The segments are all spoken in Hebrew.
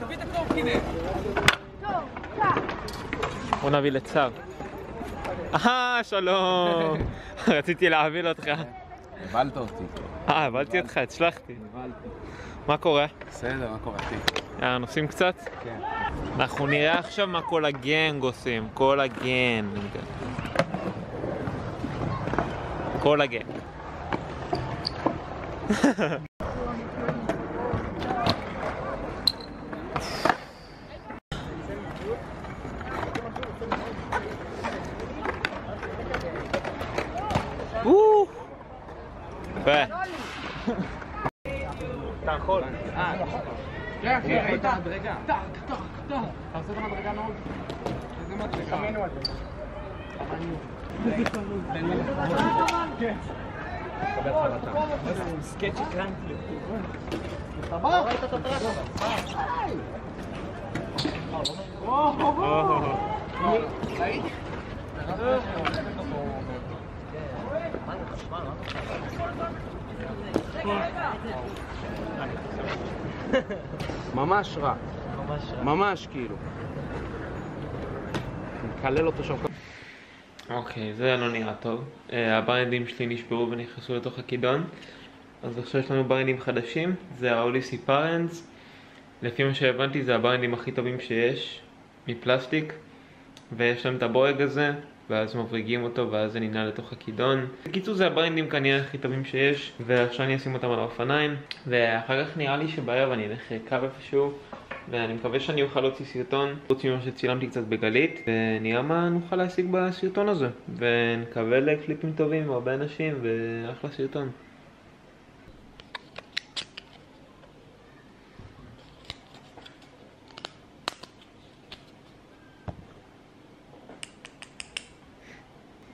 תביא את הקורקינט. בוא נביא לצו. אה, שלום. רציתי להעביר אותך. הבלת אותי. אה, הבלתי אותך, הצלחתי. מה קורה? בסדר, מה קורה? אה, נוסעים קצת? כן. אנחנו נראה עכשיו מה כל הגנג עושים. כל הגנג. כל הגנג. יפה. אתה יכול. כן, אחי, ראית? טק, טק, טק. אתה עושה את המדרגה מאוד? איזה מדרגה? ממש רע. ממש כאילו. מקלל אותו שם. אוקיי, זה לא נראה טוב. אה, הברנדים שלי נשברו ונכנסו לתוך הכידון. אז עכשיו יש לנו ברנדים חדשים, זה האוליסי פארנס. לפי מה שהבנתי זה הברנדים הכי טובים שיש, מפלסטיק. ויש להם את הבורג הזה, ואז מבריגים אותו ואז זה ננעל לתוך הכידון. בקיצור זה הברנדים כנראה הכי טובים שיש, ועכשיו אני אשים אותם על האופניים. ואחר כך נראה לי שבערב אני אלך קו איפשהו. ואני מקווה שאני אוכל להוציא סרטון, חוץ ממה שצילמתי קצת בגלית, ונראה מה נוכל להשיג בסרטון הזה. ונקווה לקליפים טובים עם הרבה אנשים, ואחלה סרטון.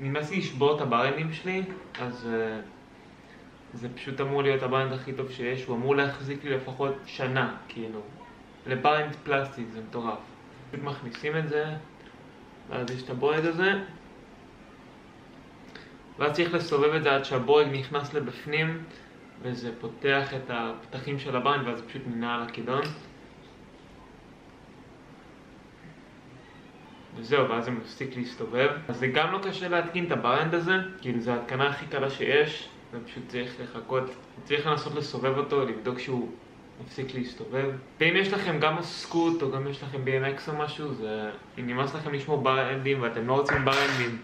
נמאס לי לשבור את הברנדים שלי, אז אה, זה פשוט אמור להיות ה bar end הכי טוב שיש, הוא אמור להחזיק לי לפחות שנה, כאילו. ל bar end פלסטיק זה מטורף. פשוט מכניסים את זה, ואז יש את הבורג הזה, ואז צריך לסובב את זה עד שהבורג נכנס לבפנים, וזה פותח את הפתחים של ה bar end, ואז פשוט ננעל על הכידון. וזהו, ואז זה מפסיק להסתובב. אז זה גם לא קשה להתקין את ה bar end הזה, כאילו זו ההתקנה הכי קלה שיש, ופשוט צריך לחכות, צריך לנסות לסובב אותו, לבדוק שהוא מפסיק להסתובב. ואם יש לכם גם סקוטר או גם יש לכם BMX או משהו, זה... אם נמאס לכם לשבור ברנדים ואתם לא רוצים ברנדים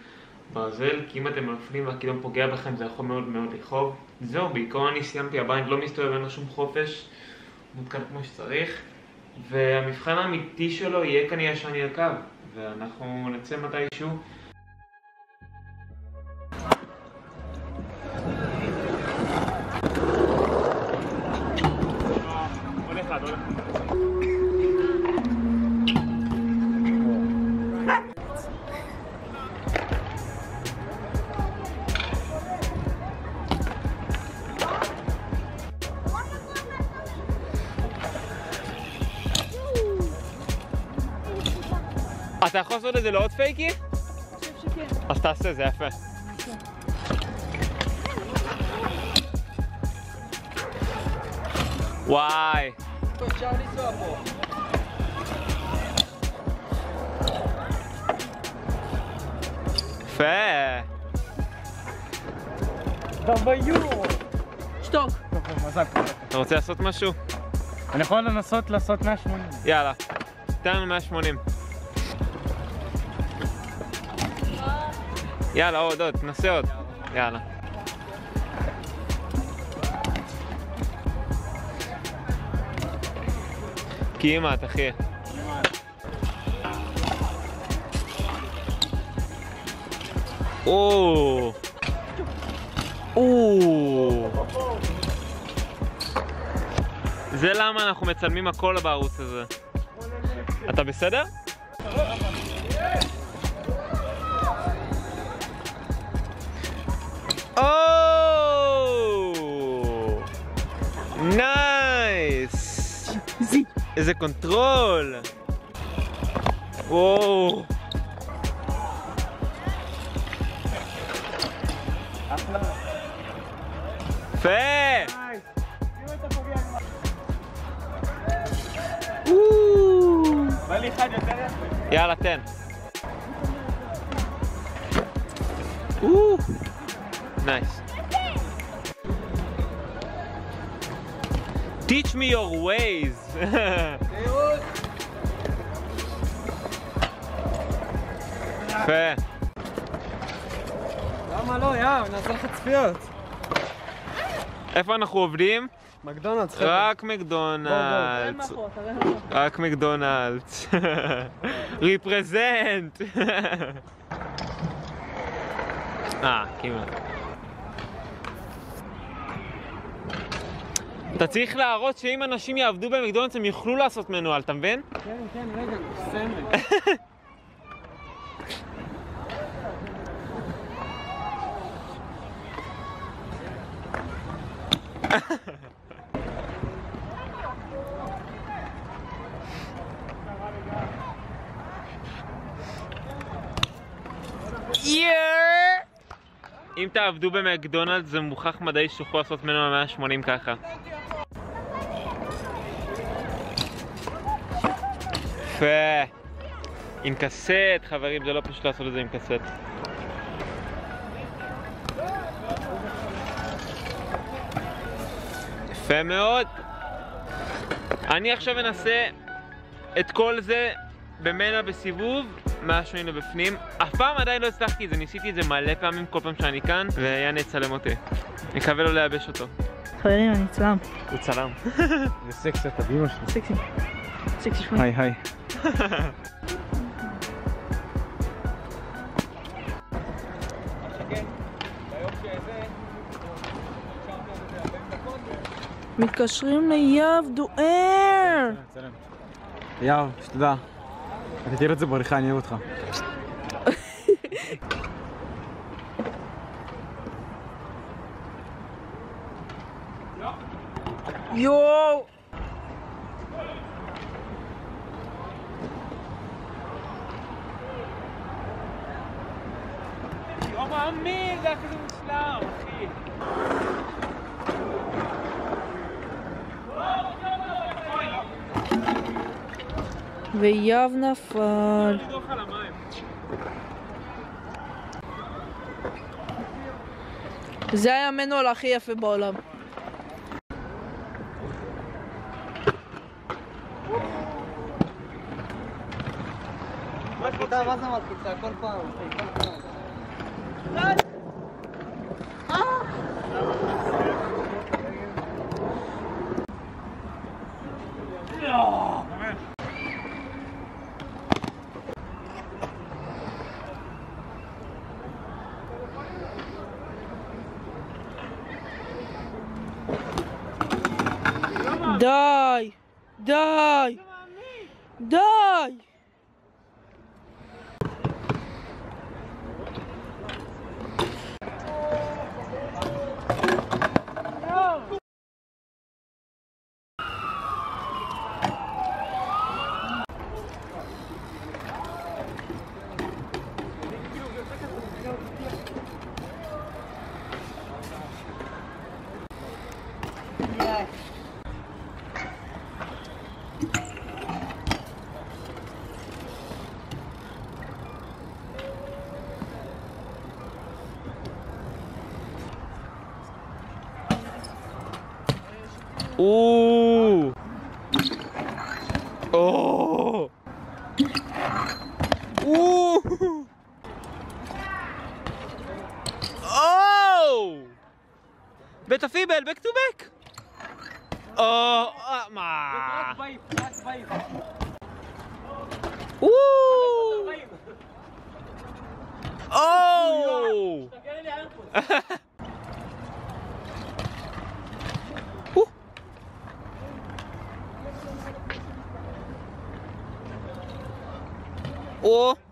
ברזל, כי אם אתם נופלים והכידון פוגע בכם זה יכול מאוד מאוד לכאוב. זהו, בעיקרון אני סיימתי, ה bar end לא מסתובב, אין לו שום חופש, מותקן כמו שצריך. והמבחן האמיתי שלו יהיה כנראה שאני ארכב, ואנחנו נצא מתישהו. אתה יכול לעשות את זה לעוד פייקי? אז תעשה, זה יפה. וואי. יפה. שתוק. אתה רוצה לעשות משהו? אני יכול לנסות לעשות 180. יאללה. תן לנו 180. יאללה, עוד, עוד, תנסה עוד. יאללה. כמעט, אחי. או. זה למה אנחנו מצלמים הכל בערוץ הזה. אתה בסדר? איזה control! וואו! יפה! וואו! יאללה, תן. נייס. Teach me your ways. יפה. למה לא, יא, נעשה לך צפיות. איפה אנחנו עובדים? מקדונלדס, חבר'ה. רק מקדונלדס. רק מקדונלדס. ריפרזנט. אה, כמעט. אתה צריך להראות שאם אנשים יעבדו במקדונלדס הם יוכלו לעשות מנואל, אתה מבין? כן, כן, רגע, סיים רגע. אם תעבדו במקדונלדס זה מוכח מדעי שתוכלו לעשות מנואל 180 ככה. יפה. עם קסט, חברים, זה לא פשוט לעשות את זה עם קסט. יפה מאוד. אני עכשיו אנסה את כל זה במנע בסיבוב, מהשונים לבפנים. אף פעם עדיין לא הצלחתי את זה, ניסיתי את זה מלא פעמים כל פעם שאני כאן, ויאנה יצלם אותי. מקווה לא לייבש אותו. חברים, אני צלם. הוא צלם. זה סקס אתה באמא שלי. סקסי. סקסי שמונה. היי היי. מתקשרים ליהב דואר! יאב, שתדע. אתה תראה את זה בעריכה, אני אוהב אותך. יואו! לא מאמין, זה היה כזה מושלם, אחי. ויהב נפל. זה היה המנואל הכי יפה בעולם. מה זה מלחיצה? כל פעם. Die! Die! Die! או! או! או! או! בית הפיבל, back to back! או! אה, מה? או! או! או!